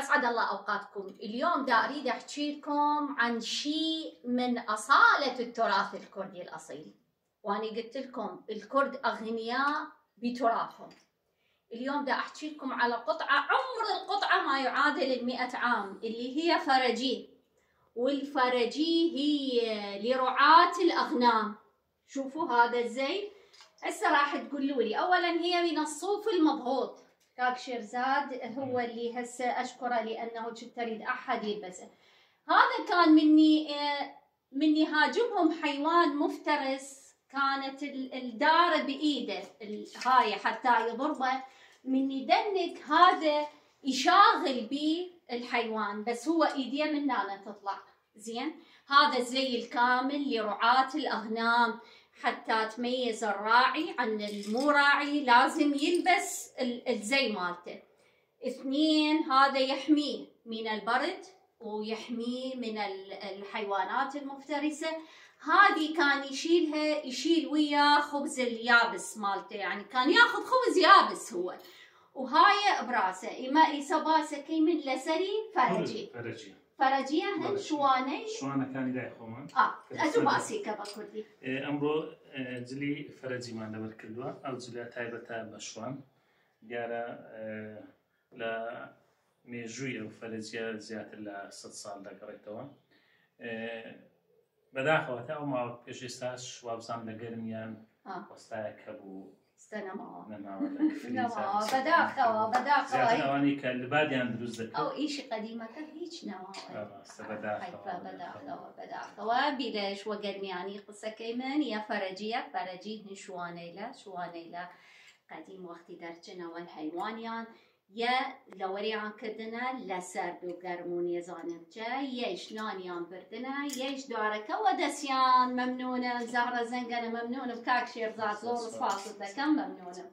أسعد الله أوقاتكم. اليوم دا أريد أحكي لكم عن شيء من أصالة التراث الكردي الأصيل. واني قلت لكم الكرد أغنياء بتراثهم. اليوم دا أحكي لكم على قطعة عمر القطعة ما يعادل المئة عام اللي هي فرجي. والفرجي هي لرعاة الأغنام. شوفوا هذا الزي هسه راح تقولوا لي. اولا هي من الصوف المضغوط. كاك شيرزاد هو اللي هسه أشكره لأنه كنت أريد أحد يلبسه. هذا كان مني مني هاجمهم حيوان مفترس. كانت الدار بإيده. هاي حتى يضربه. من يدنك هذا يشاغل بيه الحيوان. بس هو إيديه من هنا تطلع. زين؟ هذا الزي الكامل لرعاة الأغنام. حتى تميز الراعي عن المو راعي لازم يلبس الزي مالته. اثنين هذا يحميه من البرد ويحميه من الحيوانات المفترسة. هذه كان يشيلها يشيل وياه خبز اليابس مالته يعني كان ياخذ خبز يابس هو. وهاي براسه إما إيساباسة كيمن لسري فرجي. فرجي. فرجية هن شواني شوانا كان يدعي خوما آه أدو باسي كبا كردي ئەمڕۆ جلی فەرەجیمان لەبەر کردووە. ئەو جلە تایبەتە بە شوان. دیارە لە مێژووی ئەو فەرەجیە زیاتر لە سە ساڵ دەگەڕێتەوە. بەداخەوەتە ئەو ماوە پێش ئێستا شوابزان لە گەرمیان وەستایە کە بوو. بەداخەوە بەداخەوە ئەوانی کە لە بادیان دروست ئەو ئیشی قەدیمەکە هیچ نەوەبەداخەوە بەداخەوە بیرش وە گەرمیانی قسەکەی من یا فەرەجیە فەرەجی شوانەی لە شوانەی لە قەدیم وەختی دەرچنەوە حیوانیان یە لەوەریانکردنە لەسەر و گەرمونی زانمجە یەش نانیان بردنە یەش دوارەکەەوە دەسییان مەمنونە زەغرە زەنگەنە مەمنونم کاک شێرزار زۆر سپاس. دەکەم مەمنونم